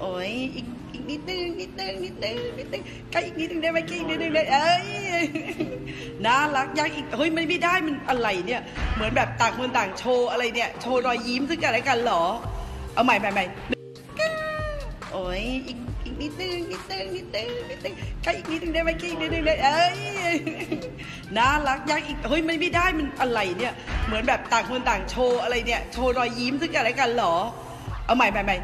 โอ้ยอีกอีกนิดนึงนิดนึงนิดนึงนิดนึงใกล้อีกนิดนึงได้ไหมใกล้อีกนิดนึงเลยเอ้ยน่ารักยังอีกเฮ้ยมันไม่ได้มันอะไรเนี่ย เหมือนแบบต่างคนต่างโชว์อะไรเนี่ย โชว์รอยยิ้มซึ่งกันและกันเหรอ เอาใหม่ใหม่ใหม่โอ้ยอีกอีกนิดนึงนิดนึงนิดนึงนิดนึงใกล้อีกนิดนึงได้ไหมใกล้อีกนิดนึงเลยเอ้ยน่ารักยังอีกเฮ้ยมันไม่ได้มันอะไรเนี่ย เหมือนแบบต่างคนต่างโชว์อะไรเนี่ย โชว์รอยยิ้มซึ่งกันและกันเหรอ เอาใหม่ใหม่ใหม่